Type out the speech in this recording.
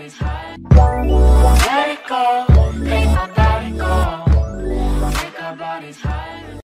is hot. Let it go.